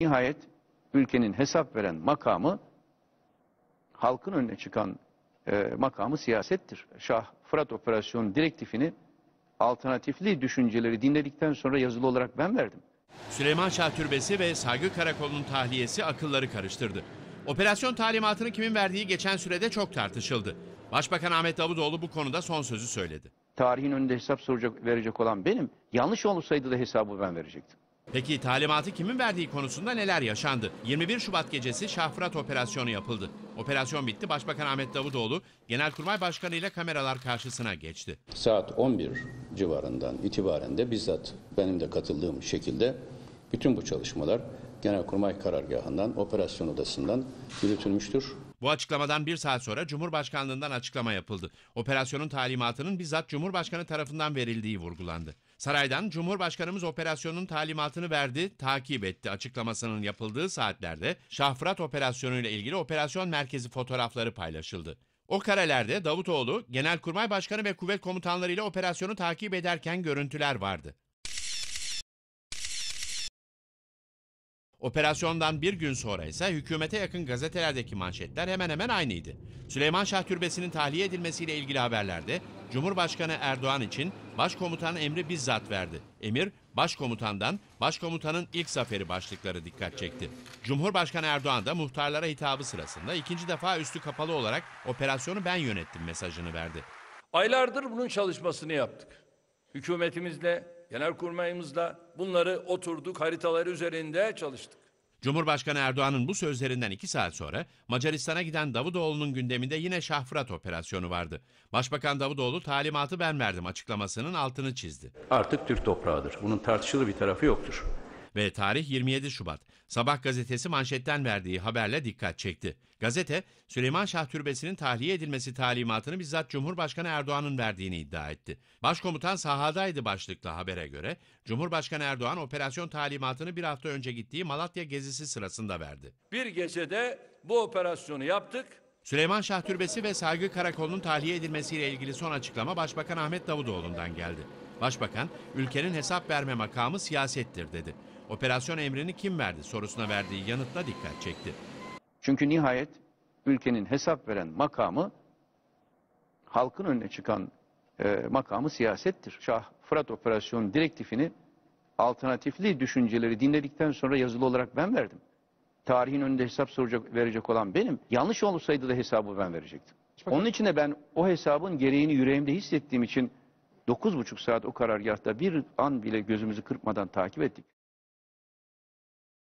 Nihayet ülkenin hesap veren makamı halkın önüne çıkan e, makamı siyasettir. Şah Fırat Operasyonu direktifini alternatifli düşünceleri dinledikten sonra yazılı olarak ben verdim. Süleyman Şah Türbesi ve Saygı Karakolu'nun tahliyesi akılları karıştırdı. Operasyon talimatını kimin verdiği geçen sürede çok tartışıldı. Başbakan Ahmet Davutoğlu bu konuda son sözü söyledi. Tarihin önünde hesap soracak, verecek olan benim. Yanlış olsaydı da hesabı ben verecektim. Peki talimatı kimin verdiği konusunda neler yaşandı? 21 Şubat gecesi Şah Fırat operasyonu yapıldı. Operasyon bitti. Başbakan Ahmet Davutoğlu Genelkurmay Başkanı ile kameralar karşısına geçti. Saat 11 civarından itibaren de bizzat benim de katıldığım şekilde bütün bu çalışmalar Genelkurmay Karargahı'ndan, operasyon odasından yürütülmüştür. Bu açıklamadan bir saat sonra Cumhurbaşkanlığından açıklama yapıldı. Operasyonun talimatının bizzat Cumhurbaşkanı tarafından verildiği vurgulandı. Saraydan Cumhurbaşkanımız operasyonun talimatını verdi, takip etti açıklamasının yapıldığı saatlerde Şah Fırat operasyonu ile ilgili operasyon merkezi fotoğrafları paylaşıldı. O karelerde Davutoğlu, Genelkurmay Başkanı ve kuvvet komutanları ile operasyonu takip ederken görüntüler vardı. Operasyondan bir gün sonra ise hükümete yakın gazetelerdeki manşetler hemen hemen aynıydı. Süleyman Şah Türbesi'nin tahliye edilmesiyle ilgili haberlerde Cumhurbaşkanı Erdoğan için başkomutan emri bizzat verdi. Emir, başkomutandan başkomutanın ilk zaferi başlıkları dikkat çekti. Cumhurbaşkanı Erdoğan da muhtarlara hitabı sırasında ikinci defa üstü kapalı olarak operasyonu ben yönettim mesajını verdi. Aylardır bunun çalışmasını yaptık. Hükümetimizle, genelkurmayımızla bunları oturduk, haritaları üzerinde çalıştık. Cumhurbaşkanı Erdoğan'ın bu sözlerinden iki saat sonra Macaristan'a giden Davutoğlu'nun gündeminde yine Şah Fırat operasyonu vardı. Başbakan Davutoğlu talimatı ben verdim açıklamasının altını çizdi. Artık Türk toprağıdır. Bunun tartışılı bir tarafı yoktur. Ve tarih 27 Şubat. Sabah gazetesi manşetten verdiği haberle dikkat çekti. Gazete, Süleyman Şah Türbesi'nin tahliye edilmesi talimatını bizzat Cumhurbaşkanı Erdoğan'ın verdiğini iddia etti. Başkomutan sahadaydı başlıklı habere göre, Cumhurbaşkanı Erdoğan operasyon talimatını bir hafta önce gittiği Malatya gezisi sırasında verdi. Bir gecede bu operasyonu yaptık. Süleyman Şah Türbesi ve Saygı Karakolu'nun tahliye edilmesiyle ilgili son açıklama Başbakan Ahmet Davutoğlu'ndan geldi. Başbakan, ülkenin hesap verme makamı siyasettir dedi. Operasyon emrini kim verdi sorusuna verdiği yanıtla dikkat çekti. Çünkü nihayet ülkenin hesap veren makamı halkın önüne çıkan e, makamı siyasettir. Şah Fırat Operasyonu direktifini alternatifli düşünceleri dinledikten sonra yazılı olarak ben verdim. Tarihin önünde hesap soracak, verecek olan benim. Yanlış olsaydı da hesabı ben verecektim. Onun için de ben o hesabın gereğini yüreğimde hissettiğim için 9,5 saat o karargahta bir an bile gözümüzü kırpmadan takip ettik.